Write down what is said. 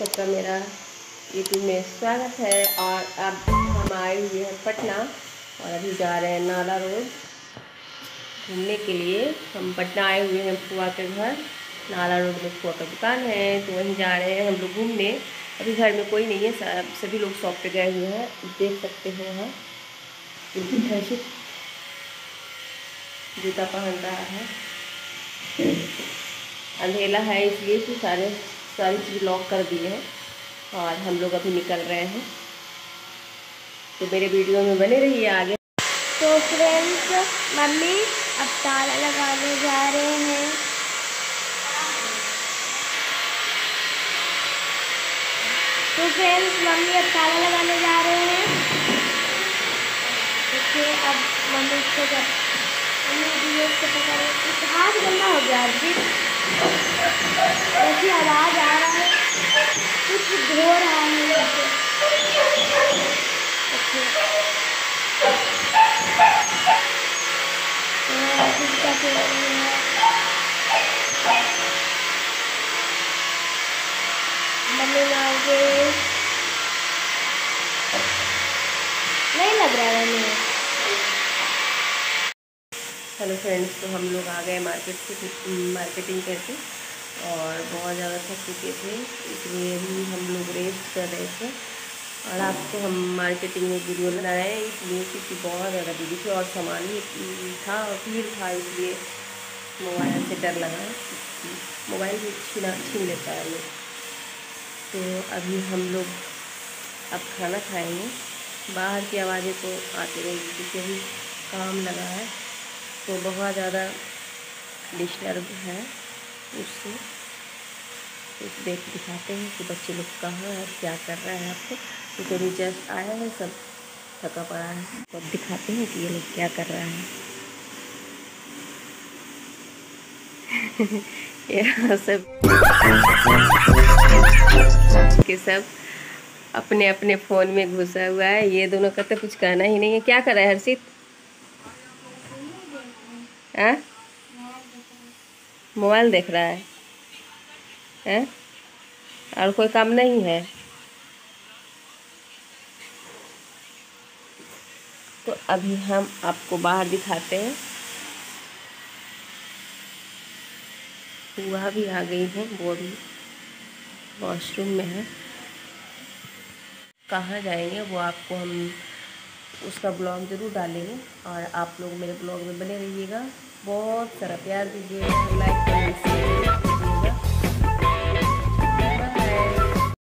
सबका मेरा यूट्यूब में स्वागत है और अब हम आए हुए हैं पटना और अभी जा रहे हैं नाला रोड घूमने के लिए। हम पटना आए हुए हैं फुआ के घर। नाला रोड में फुआ का दुकान है तो वहीं जा रहे हैं हम लोग घूमने। अभी घर में कोई नहीं है सभी लोग शॉप पे गए हुए हैं। देख सकते हैं वहाँ जूता पहन रहा है। अंधेला है इसलिए कि सारे सारी चीज़ लॉक कर दिए हैं और हम लोग अभी निकल रहे हैं। तो मेरे वीडियो में बने रहिए आगे। तो फ्रेंड्स मम्मी अब ताला लगाने जा रहे हैं। तो फ्रेंड्स मम्मी अब ताला लगाने जा रहे हैं। अब मम्मी इसको जब हाथ गंदा हो गया ऐसी आवाज़ आ रहा है कुछ धो रहा है नहीं लग रहा है मम्मी हेलो फ्रेंड्स तो हम लोग आ गए मार्केट से मार्केटिंग करके और बहुत ज़्यादा थक चुके थे, इसलिए भी हम लोग रेस्ट कर रहे थे और आपको हम मार्केटिंग में वीडियो बनाए इसलिए क्योंकि बहुत ज़्यादा बिज़ी थे और सामान भी था और भीड़ था, इसलिए मोबाइल से डर लगा मोबाइल भी छीना, छीन लेता है लोग। तो अभी हम लोग अब खाना खाएँगे, बाहर की आवाज़ें तो आती रहेगी, क्योंकि अभी काम लगा है। तो बहुत ज़्यादा डिस्टर्ब है उससे। कुछ देख दिखाते हैं कि बच्चे लोग कहाँ है क्या कर रहे हैं आपको। क्योंकि अभी जस्ट आया है, सब थका पड़ा है। तो दिखाते हैं कि ये लोग क्या कर रहे हैं। सब के सब अपने अपने फ़ोन में घुसा हुआ है। ये दोनों का तो कुछ कहना ही नहीं है। क्या कर रहा है हर्षित? हैं? मोबाइल देख रहा है। हैं? और कोई काम नहीं है। तो अभी हम आपको बाहर दिखाते हैं। वह भी आ गई है, वो भी वॉशरूम में है। कहाँ जाएँगे, वो आपको हम उसका ब्लॉग ज़रूर डालेंगे और आप लोग मेरे ब्लॉग में बने रहिएगा। बहुत सारा प्यार दीजिएगा लाइक